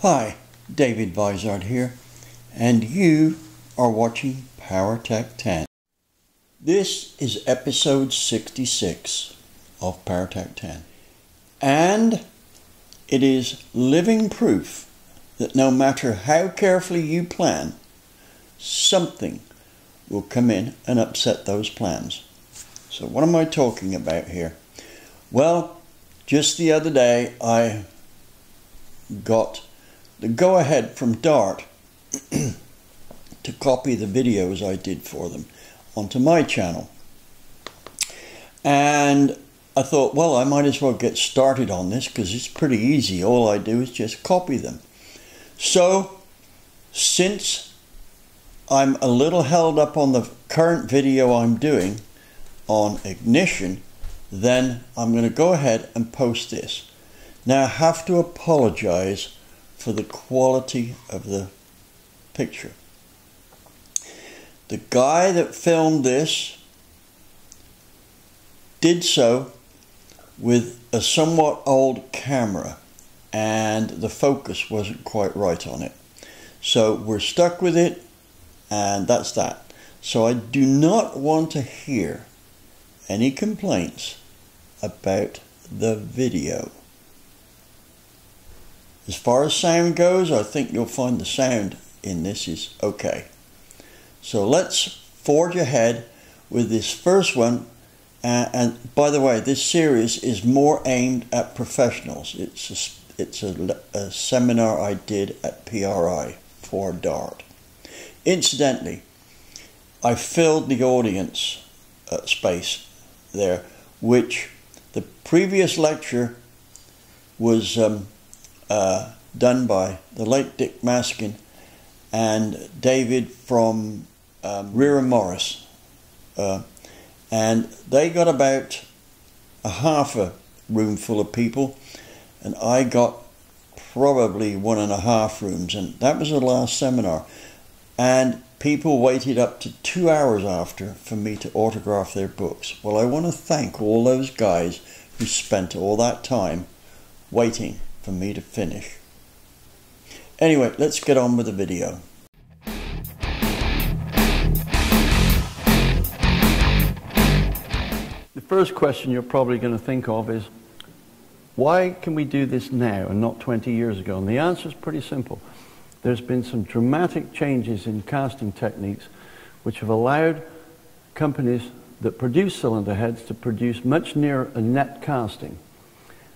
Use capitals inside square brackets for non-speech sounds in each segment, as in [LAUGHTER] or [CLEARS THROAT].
Hi, David Vizard here, and you are watching PowerTech 10. This is episode 66 of PowerTech 10, and it is living proof that no matter how carefully you plan, something will come in and upset those plans. So, what am I talking about here? Well, just the other day I got the go ahead from Dart [CLEARS THROAT] to copy the videos I did for them onto my channel. And I thought, well, I might as well get started on this because it's pretty easy. All I do is just copy them. So, since I'm a little held up on the current video I'm doing on ignition, then I'm going to go ahead and post this. Now I have to apologize for the quality of the picture. The guy that filmed this did so with a somewhat old camera and the focus wasn't quite right on it. So we're stuck with it and that's that. So I do not want to hear any complaints about the video. As far as sound goes, I think you'll find the sound in this is okay. So let's forge ahead with this first one. Uh, and by the way, this series is more aimed at professionals. It's a, it's a, a seminar I did at PRI for DART. Incidentally, I filled the audience uh, space there, which the previous lecture was um, uh, done by the late Dick Maskin and David from um, Reher Morris. Uh, and they got about a half a room full of people, and I got probably one and a half rooms, and that was the last seminar. And people waited up to two hours after for me to autograph their books. Well, I want to thank all those guys who spent all that time waiting for me to finish. Anyway, let's get on with the video. The first question you're probably going to think of is, why can we do this now and not 20 years ago? And the answer is pretty simple. There's been some dramatic changes in casting techniques which have allowed companies that produce cylinder heads to produce much nearer a net casting.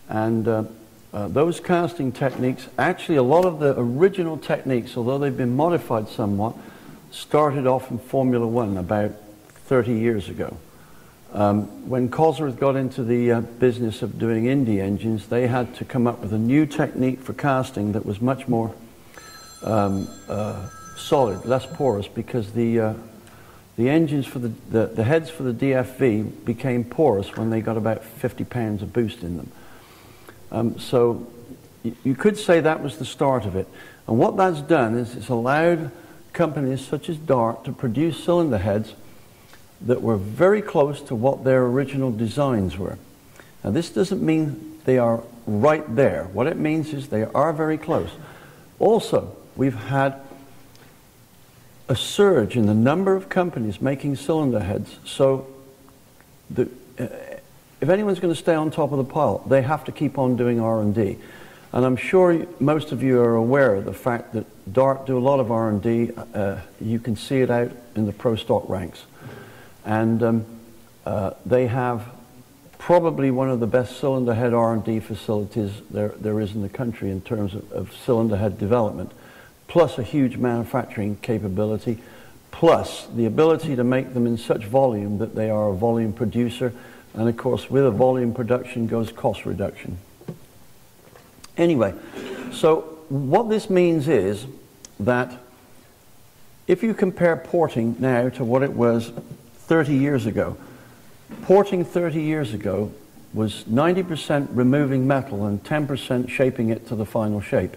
And uh, uh, those casting techniques, actually a lot of the original techniques, although they've been modified somewhat, started off in Formula One about 30 years ago. Um, when Cosworth got into the uh, business of doing Indy engines, they had to come up with a new technique for casting that was much more um, uh, solid, less porous, because the, uh, the engines for the, the, the heads for the DFV became porous when they got about 50 pounds of boost in them. Um, so you could say that was the start of it. And what that's done is it's allowed companies such as Dart to produce cylinder heads that were very close to what their original designs were. Now this doesn't mean they are right there. What it means is they are very close. Also, we've had a surge in the number of companies making cylinder heads. So the, if anyone's going to stay on top of the pile, they have to keep on doing R&D. And I'm sure most of you are aware of the fact that DART do a lot of R&D. Uh, you can see it out in the pro stock ranks. And um, uh, they have probably one of the best cylinder head R&D facilities there, there is in the country in terms of, of cylinder head development, plus a huge manufacturing capability, plus the ability to make them in such volume that they are a volume producer and of course, with a volume production goes cost reduction. Anyway, so what this means is that if you compare porting now to what it was 30 years ago, porting 30 years ago was 90% removing metal and 10% shaping it to the final shape.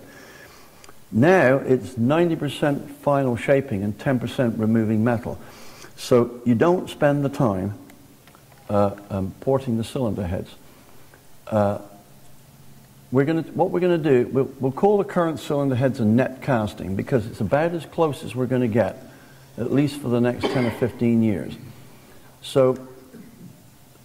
Now it's 90% final shaping and 10% removing metal. So you don't spend the time uh, um, porting the cylinder heads. Uh, we're to, what we're going to do, we'll, we'll call the current cylinder heads a net casting because it's about as close as we're going to get, at least for the next 10 or 15 years. So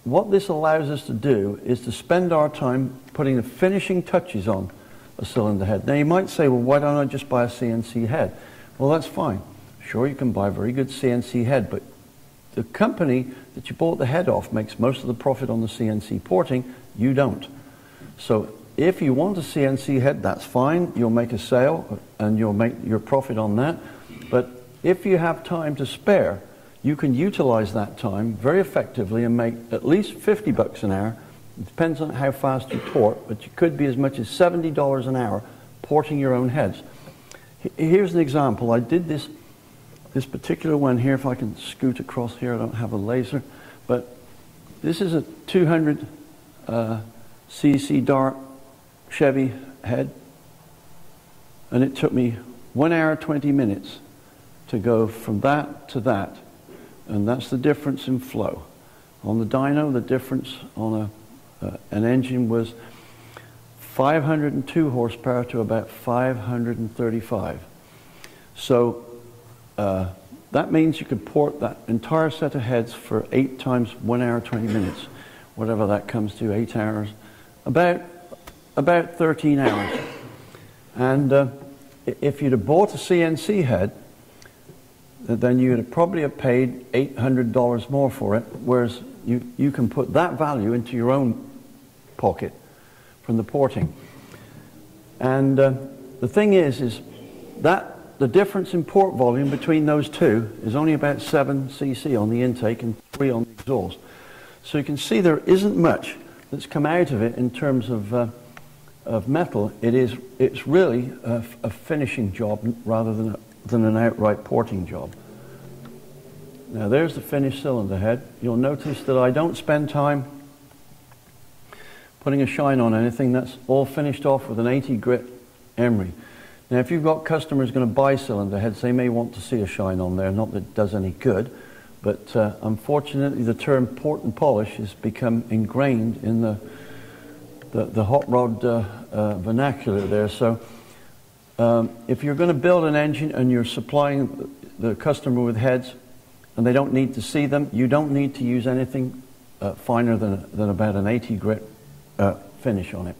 what this allows us to do is to spend our time putting the finishing touches on a cylinder head. Now you might say, well, why don't I just buy a CNC head? Well, that's fine. Sure, you can buy a very good CNC head, but the company that you bought the head off makes most of the profit on the CNC porting. You don't. So if you want a CNC head, that's fine. You'll make a sale and you'll make your profit on that. But if you have time to spare, you can utilize that time very effectively and make at least 50 bucks an hour. It depends on how fast you port, but you could be as much as $70 an hour porting your own heads. Here's an example. I did this, this particular one here, if I can scoot across here, I don't have a laser, but this is a 200 uh, cc Dart Chevy head, and it took me one hour 20 minutes to go from that to that and that's the difference in flow. On the dyno, the difference on a, uh, an engine was 502 horsepower to about 535. So uh, that means you could port that entire set of heads for eight times one hour, 20 minutes, whatever that comes to, eight hours, about, about 13 hours. And uh, if you'd have bought a CNC head, then you'd have probably have paid $800 more for it, whereas you, you can put that value into your own pocket from the porting. And uh, the thing is, is that the difference in port volume between those two is only about 7 cc on the intake and 3 on the exhaust. So you can see there isn't much that's come out of it in terms of, uh, of metal. It is, it's really a, a finishing job rather than a, than an outright porting job. Now there's the finished cylinder head. You'll notice that I don't spend time putting a shine on anything. That's all finished off with an 80 grit emery. Now if you've got customers going to buy cylinder heads, they may want to see a shine on there. Not that it does any good, but uh, unfortunately the term port and polish has become ingrained in the, the, the hot rod uh, uh, vernacular there. So um, if you're going to build an engine and you're supplying the customer with heads and they don't need to see them, you don't need to use anything uh, finer than, than about an 80 grit uh, finish on it.